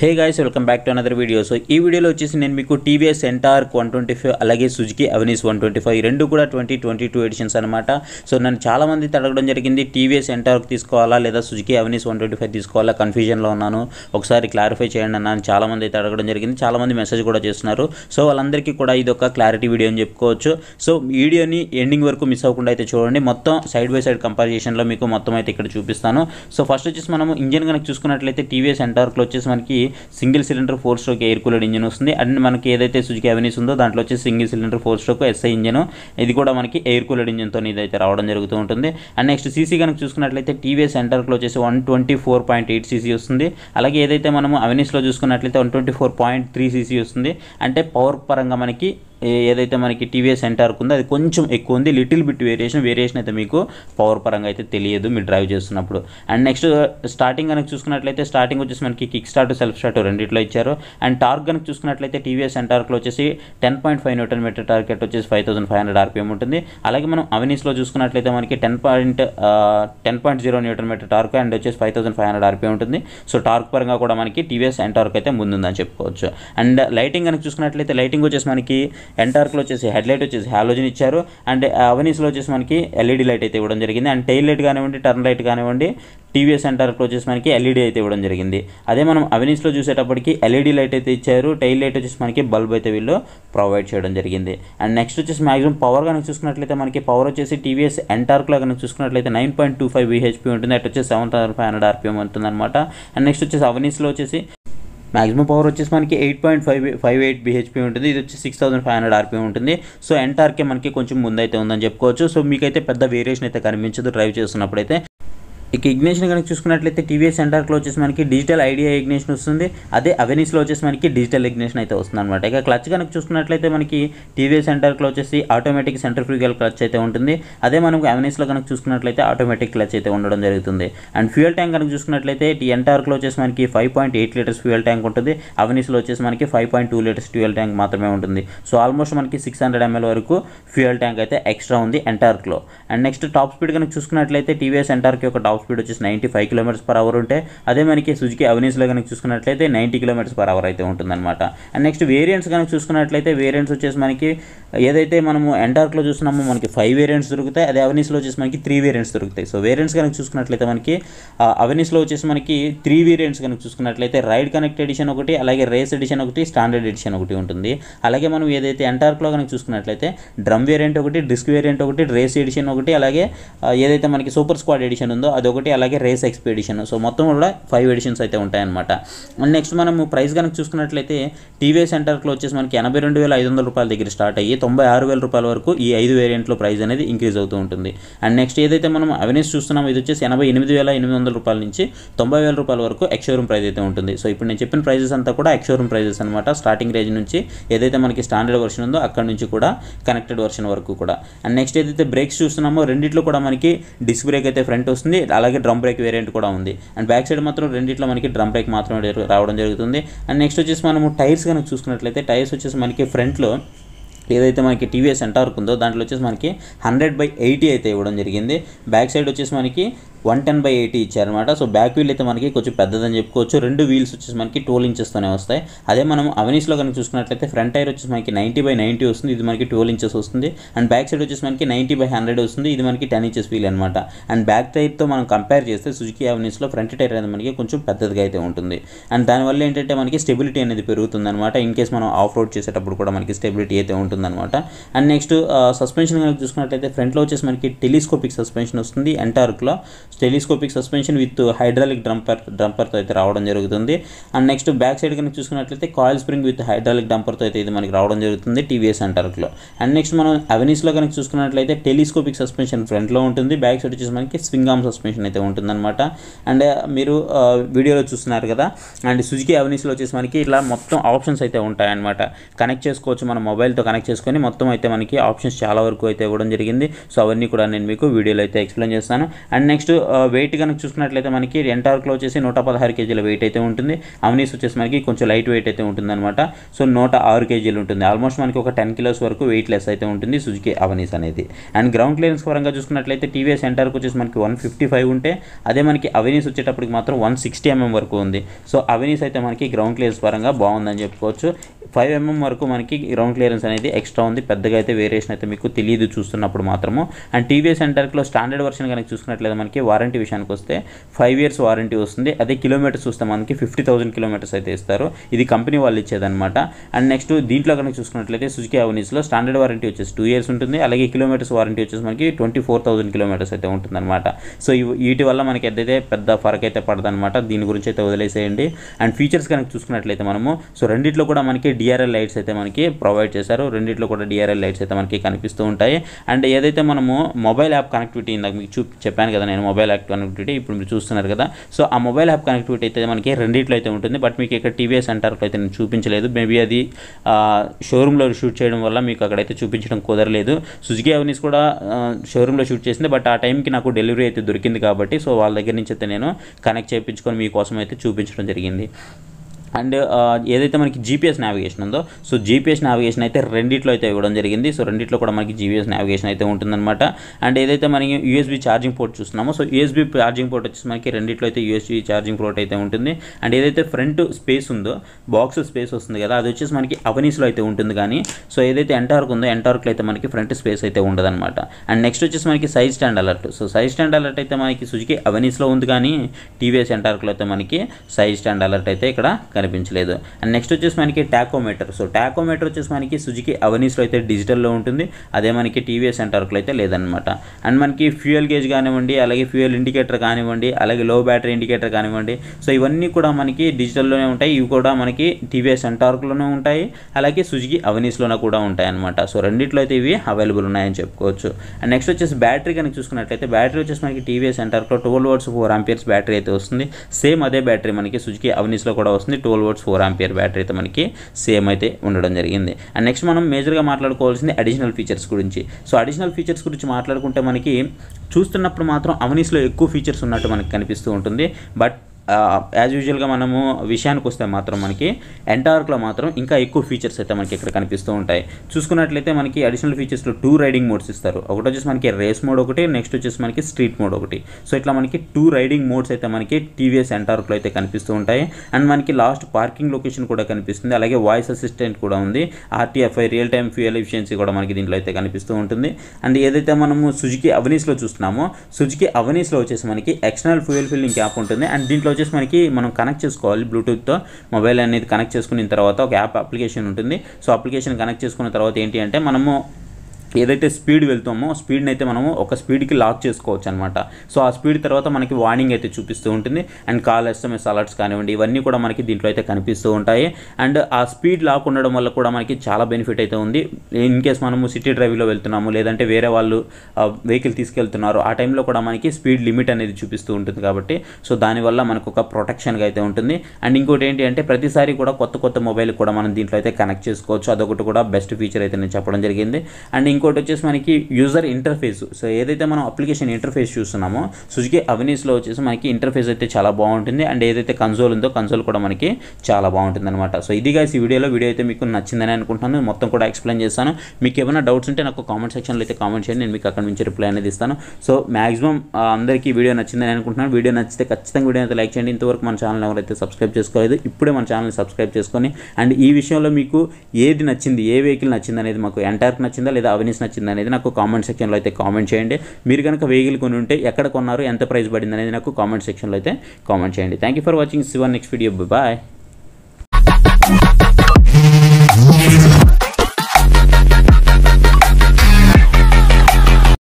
Hey guys welcome back to another video so ఈ వీడియోలో వచ్చేసి నేను మీకు TVS Ntorq one twenty five అలాగే Suzuki Avenis one twenty five రెండు కూడా ట్వంటీ ట్వంటీ టూ ఎడిషన్స్ అనమాట సో నన్ను చాలా మంది జరిగింది టీవీఎస్ ఎన్టార్క్ తీసుకోవాలా లేదా Suzuki Avenis one twenty five తీసుకోవాలా కన్ఫ్యూజన్లో ఉన్నాను. ఒకసారి క్లారిఫై చేయండి అన్నాను చాలామంది తడగడం అయితే జరిగింది చాలామంది మెసేజ్ కూడా చేస్తున్నారు. సో వాళ్ళందరికీ కూడా ఇది ఒక క్లారిటీ వీడియో అని చెప్పుకోవచ్చు. సో వీడియోని ఎండింగ్ వరకు మిస్ అవ్వకుండా అయితే చూడండి. మొత్తం సైడ్ బై సైడ్ కంపారిజేషన్లో మీకు మొత్తం అయితే ఇక్కడ చూపిస్తాను. సో ఫస్ట్ వచ్చేసి మనం ఇంజన్ కనుక చూసుకున్నట్లయితే టీవీఎస్ ఎంటార్క్లో వచ్చేసి మనకి single cylinder four stroke air cooler engine వస్తుంది. అండ్ మనకి ఏదైతే సుజుకి అవెన్యూస్ ఉందో దాంట్లో వచ్చేసి single cylinder four stroke SI engine. ఇది కూడా మనకి ఎయిర్ కూలర్ ఇంజిన్తో ఇదైతే రావడం జరుగుతూ ఉంటుంది. అండ్ నెక్స్ట్ సీసీ కనుక చూసుకున్నట్లయితే టీవీఎస్ సెంటర్లో వచ్చేసి one twenty four point eight CC వస్తుంది. అలాగే ఏదైతే మనము అవెన్యూస్లో చూసుకున్నట్లయితే one twenty four point three CC వస్తుంది. అంటే పవర్ పరంగా మనకి ఏదైతే మనకి టీవీఎస్ ఎంటార్క్ ఉందో అది కొంచెం ఎక్కువ ఉంది. లిటిల్ బిట్ వేరియేషన్ వేరియేషన్ అయితే మీకు పవర్ పరంగా అయితే తెలియదు మీరు డ్రైవ్ చేస్తున్నప్పుడు. అండ్ నెక్స్ట్ స్టార్టింగ్ కనుక చూసుకున్నట్లయితే స్టార్టింగ్ వచ్చేసి మనకి కిక్ స్టార్ట్ సెల్ఫ్ స్టార్ట్ రెండిట్లో ఇచ్చారు. అండ్ టార్క్ కనుక చూసుకున్నట్లయితే టీవీఎస్ సెంటార్క్లో వచ్చేసి ten point five newton metre target వచ్చేసి five thousand five hundred RPM ఉంటుంది. అలాగే మనం అవనీస్లో చూసుకున్నట్లయితే మనకి ten point ten point zero newton metre torque and వచ్చేసి five thousand five hundred RPM ఉంటుంది. సో టార్క్ పరంగా కూడా మనకి టీవీఎస్ సెంటార్క్ అయితే ముందుందని చెప్పుకోవచ్చు. అండ్ లైటింగ్ కనుక చూసుకున్నట్లయితే లైటింగ్ వచ్చేసి మనకి ఎంటార్క్లో వచ్చేసి హెడ్ లైట్ వచ్చేసి హాలోజన్ ఇచ్చారు. అండ్ అవనీస్లో వచ్చేసి మనకి ఎల్ఈడి లైట్ అయితే ఇవ్వడం జరిగింది. అండ్ టైల్ లైట్ కానివ్వండి టర్న్ లైట్ కానివ్వండి టీవీఎస్ ఎంటార్క్లో వచ్చేసి మనకి ఎల్ఈడి అయితే ఇవ్వడం జరిగింది. అదే మనం అవనీస్లో చూసేటప్పటికి ఎల్ఈడి లైట్ అయితే ఇచ్చారు. టైల్ లైట్ వచ్చేసి మనకి బల్బ్ అయితే వీళ్ళు ప్రొవైడ్ చేయడం జరిగింది. అండ్ నెక్స్ట్ వచ్చేసి మాక్సిమం పవర్ కనుక చూసుకున్నట్లయితే మనకి పవర్ వచ్చేసి టీవీఎస్ ఎంటార్క్లో కనుక చూసుకున్నట్లయితే nine point two five BHP ఉంటుంది. అటు వచ్చేసి seven thousand five hundred RPM ఉంటుంది అనమాట అండ్ నెక్స్ట్ వచ్చేసి అవనీస్లో వచ్చేసి మాక్సిమం పవర్ వచ్చేసి మనకి eight point five five eight BHP ఉంటుంది. ఇది వచ్చి six thousand five hundred RPM ఉంటుంది. సో ఎన్టార్కే మనకి కొంచెం ముందైతే ఉందని చెప్పుకోవచ్చు. సో మీకైతే పెద్ద వేరియేషన్ అయితే కనిపించదు డ్రైవ్ చేస్తున్నప్పుడు అయితే ఇక ఇగ్నేషన్ కనుక చూసుకున్నట్లయితే టీవీఎస్ సెంటర్లో వచ్చేసి మనకి డిజిటల్ ఐడియా ఇగ్నేషన్ వస్తుంది. అదే అవెనీస్లో వచ్చేసి మనకి డిజిటల్ ఇగ్నేషన్ అయితే వస్తుంది అనమాట ఇక క్లచ్ కనుక చూసుకున్నట్లయితే మనకి టీవీఎస్ సెంటర్లో వచ్చేసి ఆటోమేటిక్ సెంటర్ ఫ్యూగల్ క్లచ్ అయితే ఉంటుంది. అదే మనకు అవెనీస్లో కనుక చూసుకున్నట్లయితే ఆటోమేటిక్ క్లచ్ అయితే ఉండడం జరుగుతుంది. అండ్ ఫ్యూయల్ ట్యాంక్ కనుక చూసుకున్నట్లయితే టీ ఎంటార్క్లో వచ్చేసి మనకి five point eight litres fuel tank ఉంటుంది. అవెనిస్లో వచ్చేసి మనకి five point two litres fuel tank మాత్రమే ఉంటుంది. సో ఆల్మోస్ట్ మనకి సిక్స్ హండ్రెడ్ ఎంఎల్ వరకు ఫ్యూయల్ ట్యాంక్ అయితే ఎక్స్ట్రా ఉంది ఎంటార్క్లో అండ్ నెక్స్ట్ టాప్ స్పీడ్ కనుక చూసుకున్నట్లయితే టీవీఎస్ ఎంటార్క్ యొక్క టాప్ స్పీడ్ వచ్చేసి ninety five kilometres per hour ఉంటే అదే మనకి సుజుకి అవనీస్లో కనుక చూసుకున్నట్లయితే నైంటీ కిలోమీటర్స్ పర్ అవర్ అయితే ఉంటుందన్నమాట. అండ్ నెక్స్ట్ వేరియంట్స్ కనుక చూసుకున్నట్లయితే వేరియంట్స్ వచ్చేసి మనకి ఏదైతే మనము ఎంటార్క్లో చూస్తున్నామో మనకి ఫైవ్ వేరియంట్స్ దొరుకుతాయి. అదే అవనీస్లో వచ్చేసి మనకి త్రీ వేరియంట్స్ దొరుకుతాయి. సో వేరియంట్స్ కనుక చూసుకున్నట్లయితే మనకి అవనీస్లో వచ్చేసి మనకి త్రీ వేరియంట్స్ కనుక చూసుకున్నట్లయితే రైడ్ కనెక్ట్ ఎడిషన్ ఒకటి అలాగే రేస్ ఎడిషన్ ఒకటి స్టాండర్డ్ ఎడిషన్ ఒకటి ఉంటుంది. అలాగే మనం ఏదైతే ఎంటార్క్లో కనుక చూసుకున్నట్లయితే డ్రమ్ వేరియంట్ ఒకటి డిస్క్ వేరియంట్ ఒకటి రేస్ ఎడిషన్ ఒకటి అలాగే ఏదైతే మనకి సూపర్ స్క్వాడ్ ఎడిషన్ ఉందో అది అదొకటి అలాగే రేస్ ఎక్స్పెడిషన్. సో మొత్తం కూడా ఫైవ్ ఎడిషన్స్ అయితే ఉంటాయన్నమాట. అండ్ నెక్స్ట్ మనం ప్రైస్ కనుక చూసుకున్నట్లయితే టీవీఎస్ సెంటర్లో వచ్చేసి మనకి ఎనభై రెండు వేల ఐదు వందల రూపాయల దగ్గర స్టార్ట్ అయ్యి తొంభై ఆరు వేల రూపాయల వరకు ఈ ఐదు వేరియంట్లో ప్రైస్ అనేది ఇంక్రీజ్ అవుతూ ఉంటుంది. అండ్ నెక్స్ట్ ఏదైతే మనం అవెనెస్ చూస్తున్నామో ఇది వచ్చేసి ఎనభై ఎనిమిది వేల ఎనిమిది వందల రూపాయల నుంచి తొంభై వేల రూపాయల వరకు ఎక్స్షోరూమ్ ప్రైస్ అయితే ఉంటుంది. సో ఇప్పుడు నేను చెప్పిన ప్రైజెస్ అంతా కూడా ఎక్స్షోరూమ్ ప్రైజెస్ అనమాట స్టార్టింగ్ రేంజ్ నుంచి ఏదైతే మనకి స్టాండర్డ్ వర్షన్ ఉందో అక్కడ నుంచి కూడా కనెక్టెడ్ వర్షన్ వరకు కూడా. అండ్ నెక్స్ట్ ఏదైతే బ్రేక్స్ చూస్తున్నామో రెండిట్లో కూడా మనకి డిస్క్ బ్రేక్ అయితే ఫ్రంట్ వస్తుంది. అలాగే డ్రమ్ బ్రేక్ వేరియంట్ కూడా ఉంది. అండ్ బ్యాక్ సైడ్ మాత్రం రెండిట్లో మనకి డ్రమ్ బ్రేక్ మాత్రమే రావడం జరుగుతుంది. అండ్ నెక్స్ట్ వచ్చేసి మనము టైర్స్ కనుక చూసుకున్నట్లయితే టైర్స్ వచ్చేసి మనకి ఫ్రంట్లో ఏదైతే మనకి టీవీఎస్ ఎంటార్క్ ఉందో దాంట్లో వచ్చేసి మనకి హండ్రెడ్ బై ఎయిటీ అయితే ఇవ్వడం జరిగింది. బ్యాక్ సైడ్ వచ్చేసి మనకి వన్ టెన్ బై ఎయిటీ ఇచ్చారనమాట సో బ్యాక్ వీల్ అయితే మనకి కొంచెం పెద్దదని చెప్పుకోవచ్చు. రెండు వీల్స్ వచ్చేసి మనకి ట్వెల్వ్ ఇంచెస్తోనే వస్తాయి. అదే మనం అవనీస్లో కనుక చూసుకున్నట్లయితే ఫ్రంట్ టైర్ వచ్చేసి మనకి నైంటీ బై నైంటీ వస్తుంది. ఇది మనకి ట్వెల్వ్ ఇంచెస్ వస్తుంది. అండ్ బ్యాక్ సైడ్ వచ్చేసి మనకి నైంటీ బై హండ్రెడ్ వస్తుంది. ఇది మనకి టెన్ ఇంచెస్ వీల్ అనమాట అండ్ బ్యాక్ టైర్తో మనం కంపేర్ చేస్తే సుజుకి అవనీస్లో ఫ్రంట్ టైర్ అనేది మనకి కొంచెం పెద్దదిగా అయితే ఉంటుంది. అండ్ దానివల్ల ఏంటంటే మనకి స్టెబిలిటీ అనేది పెరుగుతుంది అనమాట ఇన్ కేస్ మనం ఆఫ్ రోడ్ చేసేటప్పుడు కూడా మనకి స్టెబిలిటీ అయితే ఉంటుందన్నమాట. అండ్ నెక్స్ట్ సస్పెన్షన్ కనుక చూసుకున్నట్లయితే ఫ్రంట్లో వచ్చేసి మనకి టెలిస్కోపిక్ సస్పెన్షన్ వస్తుంది. ఎంటార్క్లో telescopic suspension with hydraulic damper డంపర్తో అయితే రావడం జరుగుతుంది. అండ్ నెక్స్ట్ బ్యాక్ సైడ్ కనుక చూసుకున్నట్లయితే కాయిల్ స్ప్రింగ్ విత్ హైడ్రాలిక్ డంపర్తో అయితే ఇది మనకి రావడం జరుగుతుంది టీవీఎస్ ఎంటార్క్లో అండ్ నెక్స్ట్ మనం అవెనీస్లో కనుక చూసుకున్నట్లయితే టెలిస్కోపిక్ సస్పెన్షన్ ఫ్రంట్లో ఉంటుంది. బ్యాక్ సైడ్ వచ్చేసి మనకి స్వింగ్ ఆమ్ సస్పెన్షన్ అయితే ఉంటుందన్నమాట. అండ్ మీరు వీడియోలో చూస్తున్నారు కదా అండ్ సుజుకి అవెనీస్లో వచ్చేసి మనకి ఇట్లా మొత్తం ఆప్షన్స్ అయితే ఉంటాయన్నమాట. కనెక్ట్ చేసుకోవచ్చు మన మొబైల్తో కనెక్ట్ చేసుకొని మొత్తం అయితే మనకి ఆప్షన్స్ చాలా వరకు అయితే ఇవ్వడం జరిగింది. సో అవన్నీ కూడా నేను మీకు వీడియోలో అయితే ఎక్స్ప్లెయిన్ చేస్తాను. అండ్ నెక్స్ట్ వెయిట్ కనుక చూసుకున్నట్లయితే మనకి ఎంటార్క్లో వచ్చేసి నూట పదహారు కేజీల వెయిట్ అయితే ఉంటుంది. అవనీస్ వచ్చేసి మనకి కొంచెం లైట్ వెయిట్ అయితే ఉంటుందన్నమాట. సో నూట ఆరు కేజీలు ఉంటుంది. ఆల్మోస్ట్ మనకి ఒక టెన్ కిలోస్ వరకు వెయిట్ లెస్ అయితే ఉంటుంది సుజుకి అవనీస్ అనేది. అండ్ గ్రౌండ్ క్లియరెన్స్ పరంగా చూసుకున్నట్లయితే టీవీఎస్ ఎంటార్క్ వచ్చేసి మనకి వన్ ఫిఫ్టీ ఫైవ్ ఉంటే అదే మనకి అవనీస్ వచ్చేటప్పటికి మాత్రం వన్ సిక్స్టీ ఎంఎం వరకు ఉంది. సో అవనీస్ అయితే మనకి గ్రౌండ్ క్లియరెన్స్ పరంగా బాగుందని చెప్పుకోవచ్చు. ఫైవ్ ఎంఎం వరకు మనకి గ్రౌండ్ క్లియరెన్స్ అనేది ఎక్స్ట్రా ఉంది. పెద్దగా అయితే వేరియేషన్ అయితే మీకు తెలియదు చూస్తున్నప్పుడు మాత్రము. అండ్ టీవీఎస్ సెంటర్లో స్టాండర్డ్ వర్షన్ కనుక చూసుకున్నట్లయితే మనకి వారంటీ విషయానికి వస్తే ఫైవ్ ఇయర్స్ వారంటీ వస్తుంది. అదే కిలోమీటర్స్ చూస్తే మనకి ఫిఫ్టీ థౌసండ్ కిలోమీటర్స్ అయితే ఇస్తారు. ఇది కంపెనీ వాళ్ళు ఇచ్చేదన్నమాట. అండ్ నెక్స్ట్ దీంట్లో కనుక చూసుకున్నట్లయితే సుజుకి అవనీస్లో స్టాండర్డ్ వారంటీ వచ్చేసి టూ ఇయర్స్ ఉంటుంది. అలాగే కిలోమీటర్స్ వారంటీ వచ్చేసి మనకి ట్వంటీ ఫోర్ థౌసండ్ కిలోమీటర్స్ అయితే ఉంటుందన్నమాట. సో వీటి వల్ల మనకి ఏదైతే పెద్ద ఫరక్ అయితే పడదనమాట దీని గురించి అయితే వదిలేసేయండి. అండ్ ఫీచర్స్ కనుక చూసుకున్నట్లయితే మనము సో రెండిట్లో కూడా మనకి డిఆర్ఎల్ లైట్స్ అయితే మనకి ప్రొవైడ్ చేశారు. రెండిట్లో కూడా డిఆర్ఎల్ లైట్స్ అయితే మనకి కనిపిస్తూ ఉంటాయి. అండ్ ఏదైతే మనము మొబైల్ యాప్ కనెక్టివిటీ ఇందాక మీకు చూ చెప్పాను కదా నేను మొబైల్ యాప్ కనెక్టివిటీ ఇప్పుడు మీరు చూస్తున్నారు కదా. సో ఆ మొబైల్ యాప్ కనెక్టివిటీ అయితే మనకి రెండిట్లో అయితే ఉంటుంది. బట్ మీకు ఇక్కడ టీవీఎస్ సెంటర్లో అయితే నేను చూపించలేదు. మేబీ అది షోరూంలో షూట్ చేయడం వల్ల మీకు అక్కడైతే చూపించడం కుదరలేదు. సుజుకి అవనీస్ కూడా షోరూంలో షూట్ చేసింది. బట్ ఆ టైంకి నాకు డెలివరీ అయితే దొరికింది కాబట్టి సో వాళ్ళ దగ్గర నుంచి అయితే నేను కనెక్ట్ చేయించుకొని మీకోసం అయితే చూపించడం జరిగింది. అండ్ ఏదైతే మనకి జీపీఎస్ నావిగేషన్ ఉందో సో జీపీఎస్ నావిగేషన్ అయితే రెండిట్లో అయితే ఇవ్వడం జరిగింది. సో రెండిట్లో కూడా మనకి జీపీఎస్ నావిగేషన్ అయితే ఉంటుందన్నమాట. అండ్ ఏదైతే మనకి యూఎస్బీ ఛార్జింగ్ పోర్ట్ చూస్తున్నామో సో యూఎస్బీ ఛార్జింగ్ పోర్ట్ వచ్చేసి మనకి రెండిట్లో అయితే యూఎస్బీ ఛార్జింగ్ పోర్ట్ అయితే ఉంటుంది. అండ్ ఏదైతే ఫ్రంట్ స్పేస్ ఉందో బాక్స్ స్పేస్ వస్తుంది కదా అది వచ్చేసి మనకి అవనీస్లో అయితే ఉంటుంది కానీ సో ఏదైతే ఎంటార్క్ ఉందో ఎంటార్క్లో అయితే మనకి ఫ్రంట్ స్పేస్ అయితే ఉండదన్నమాట. అండ్ నెక్స్ట్ వచ్చేసి మనకి side stand alert so side stand alert అయితే మనకి సుజుకి అవనీస్లో ఉంది కానీ టీవీఎస్ ఎంటార్క్లో అయితే మనకి సైజ్ స్టాండ్ అలర్ట్ అయితే ఇక్కడ కనిపించలేదు. అండ్ నెక్స్ట్ వచ్చేసి మనకి టాకోమీటర్. సో టాకోమీటర్ వచ్చేసి మనకి సుజుకి అవనీస్లో అయితే డిజిటల్లో ఉంటుంది. అదే మనకి టీవీఎస్ సెంటర్లో అయితే లేదనమాట అండ్ మనకి ఫ్యూయల్ గేజ్ కానివ్వండి అలాగే ఫ్యూయల్ ఇండికేటర్ కానివ్వండి అలాగే లో బ్యాటరీ ఇండికేటర్ కానివ్వండి. సో ఇవన్నీ కూడా మనకి డిజిటల్లోనే ఉంటాయి. ఇవి కూడా మనకి టీవీఎస్ సెంటార్క్లోనే ఉంటాయి. అలాగే సుజుకి అవనీస్లోనే కూడా ఉంటాయి అనమాట సో రెండిట్లో అయితే ఇవి అవైలబుల్ ఉన్నాయని చెప్పుకోవచ్చు. అండ్ నెక్స్ట్ వచ్చేసి బ్యాటరీ కనుక చూసుకున్నట్లయితే బ్యాటరీ వచ్చేసి మనకి టీవీఎస్ సెంటర్లో twelve volts four amperes battery అయితే వస్తుంది. సేమ్ అదే బ్యాటరీ మనకి సుజుకి అవనీస్లో కూడా వస్తుంది. Twelve volts four ampere battery అయితే మనకి సేమ్ అయితే ఉండడం జరిగింది. అండ్ నెక్స్ట్ మనం మేజర్గా మాట్లాడుకోవాల్సింది అడిషనల్ ఫీచర్స్ గురించి. సో అడిషనల్ ఫీచర్స్ గురించి మాట్లాడుకుంటే మనకి చూస్తున్నప్పుడు మాత్రం అవనీస్లో ఎక్కువ ఫీచర్స్ ఉన్నట్టు మనకి కనిపిస్తూ ఉంటుంది. బట్ యాజ్ యూజువల్గా మనము విషయానికి వస్తే మాత్రం మనకి ఎంటార్క్లో మాత్రం ఇంకా ఎక్కువ ఫీచర్స్ అయితే మనకి ఇక్కడ కనిపిస్తూ ఉంటాయి. చూసుకున్నట్లయితే మనకి అడిషనల్ ఫీచర్స్లో టూ రైడింగ్ మోడ్స్ ఇస్తారు. ఒకటి వచ్చేసి మనకి రేస్ మోడ్ ఒకటి నెక్స్ట్ వచ్చేసి మనకి స్ట్రీట్ మోడ్ ఒకటి. సో ఇట్లా మనకి టూ రైడింగ్ మోడ్స్ అయితే మనకి టీవీఎస్ ఎంటార్క్లో అయితే కనిపిస్తూ ఉంటాయి. అండ్ మనకి లాస్ట్ పార్కింగ్ లొకేషన్ కూడా కనిపిస్తుంది. అలాగే వాయిస్ అసిస్టెంట్ కూడా ఉంది. RTFI real time fuel efficiency కూడా మనకి దీంట్లో అయితే కనిపిస్తూ ఉంటుంది. అండ్ ఏదైతే మనము సుజుకి అవనీస్లో చూస్తున్నామో సుజుకి అవనీస్లో వచ్చేసి మనకి ఎక్స్టర్నల్ ఫ్యూయల్ ఫిల్లింగ్ యాప్ ఉంటుంది. అండ్ దీంట్లో వచ్చేసి మనకి మనం కనెక్ట్ చేసుకోవాలి బ్లూటూత్తో మొబైల్ అనేది కనెక్ట్ చేసుకున్న తర్వాత ఒక యాప్ అప్లికేషన్ ఉంటుంది. సో అప్లికేషన్ కనెక్ట్ చేసుకున్న తర్వాత ఏంటి అంటే మనము ఏదైతే స్పీడ్ వెళ్తామో స్పీడ్ని అయితే మనము ఒక స్పీడ్కి లాక్ చేసుకోవచ్చు అనమాట సో ఆ స్పీడ్ తర్వాత మనకి వార్నింగ్ అయితే చూపిస్తూ ఉంటుంది. అండ్ కాల్ ఎస్ఎంఎస్ అలర్ట్స్ కానివ్వండి ఇవన్నీ కూడా మనకి దీంట్లో అయితే కనిపిస్తూ ఉంటాయి. అండ్ ఆ స్పీడ్ లాక్ ఉండడం వల్ల కూడా మనకి చాలా బెనిఫిట్ అయితే ఉంది. ఇన్ కేస్ మనము సిటీ డ్రైవ్లో వెళ్తున్నాము లేదంటే వేరే వాళ్ళు వెహికల్ తీసుకెళ్తున్నారు ఆ టైంలో కూడా మనకి స్పీడ్ లిమిట్ అనేది చూపిస్తూ ఉంటుంది కాబట్టి సో దానివల్ల మనకు ఒక ప్రొటెక్షన్గా అయితే ఉంటుంది. అండ్ ఇంకోటి ఏంటి అంటే ప్రతిసారి కూడా కొత్త కొత్త మొబైల్ కూడా మనం దీంట్లో అయితే కనెక్ట్ చేసుకోవచ్చు. అదొకటి కూడా బెస్ట్ ఫీచర్ అయితే నేను చెప్పడం జరిగింది. అండ్ ఇంకోటి వచ్చేసి మనకి యూజర్ ఇంటర్ఫేస్ సో ఏదైతే మనం అప్లికేషన్ ఇంటర్ఫేస్ చూస్తున్నామో సుజుకి అవనీస్లో వచ్చేసి మనకి ఇంటర్ఫేస్ అయితే చాలా బాగుంటుంది. అండ్ ఏదైతే కన్సోల్ ఉందో కన్సోల్ కూడా మనకి చాలా బాగుంటుంది అనమాట సో ఇది guys ఈ వీడియోలో. వీడియో అయితే మీకు నచ్చిందని అనుకుంటున్నాను. మొత్తం కూడా ఎక్స్ప్లెయిన్ చేస్తాను. మీకు ఏమైనా డౌట్స్ ఉంటే నాకు కామెంట్ సెక్షన్లో అయితే కామెంట్ చేయండి. నేను మీకు అక్కడ నుంచి రిప్లై అనేది ఇస్తాను. సో మాక్సిమం అందరికీ వీడియో నచ్చిందని అనుకుంటున్నాను. వీడియో నచ్చితే ఖచ్చితంగా వీడియో అయితే లైక్ చేయండి. ఇంతవరకు మన ఛానల్ ఎవరైతే సబ్స్క్రైబ్ చేసుకోలేదు ఇప్పుడే మన ఛానల్ని సబ్స్క్రైబ్ చేసుకొని అండ్ ఈ విషయంలో మీకు ఏది నచ్చింది ఏ వెహికల్ నచ్చింది అనేది మాకు ఎంటార్క్ నచ్చిందా లేదా కంపెనీస్ నచ్చింది అనేది నాకు కామెంట్ సెక్షన్లో అయితే కామెంట్ చేయండి. మీరు కనుక వెహికల్ కొని ఉంటే ఎక్కడ కొన్నారు ఎంత ప్రైస్ పడింది అనేది నాకు కామెంట్ సెక్షన్లో అయితే కామెంట్ చేయండి. థ్యాంక్ యూ ఫర్ వాచింగ్ సివర్ నెక్స్ట్ వీడియో బాయ్